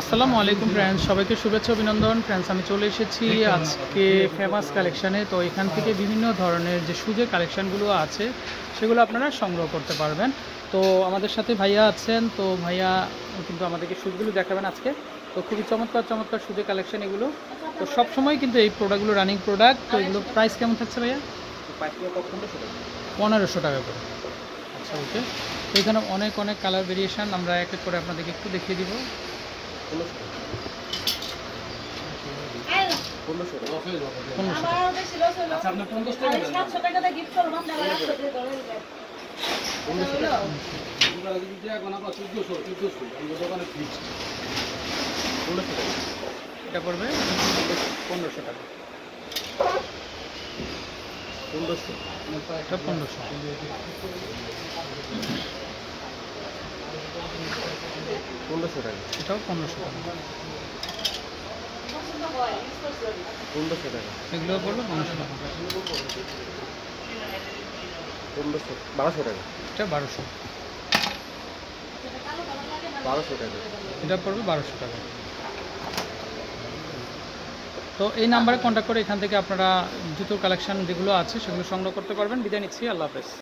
আসসালামু আলাইকুম ফ্রেন্ডস সবাইকে শুভেচ্ছা অভিনন্দন। ফ্রেন্ডস আমি চলে এসেছি আজকে ফেমাস কালেকশানে। তো এখান থেকে বিভিন্ন ধরনের যে সুজের কালেকশানগুলো আছে সেগুলো আপনারা সংগ্রহ করতে পারবেন। তো আমাদের সাথে ভাইয়া আছেন। তো ভাইয়া কিন্তু আমাদেরকে সুজগুলো দেখাবেন আজকে। তো খুবই চমৎকার চমৎকার সুজের কালেকশান এগুলো। তো সবসময় কিন্তু এই প্রোডাক্টগুলো রানিং প্রোডাক্ট। তো এগুলো প্রাইস কেমন থাকছে ভাইয়া? পনেরোশো টাকা করে। আচ্ছা ওকে। তো এখানে অনেক অনেক কালার ভেরিয়েশন আমরা এক এক করে আপনাদেরকে একটু দেখিয়ে দিব। পনেরোশো আপনার পঞ্চাশ টাকা দেন পনেরোশো টাকা। এটাও পনেরোশো টাকা। পনেরোশো টাকা। এগুলো পড়বে পনেরোশো টাকা। পনেরোশো বারোশো টাকা। এটা বারোশো। বারোশো টাকা। এটা পড়বে বারোশো টাকা। তো এই নাম্বারে কন্ট্যাক্ট করে এখান থেকে আপনারা জুতোর কালেকশন যেগুলো আছে সেগুলো সংগ্রহ করতে পারবেন। বিদায় নিচ্ছি আল্লাহ হাফেজ।